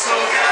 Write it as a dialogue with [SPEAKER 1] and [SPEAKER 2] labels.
[SPEAKER 1] so good.